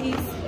please.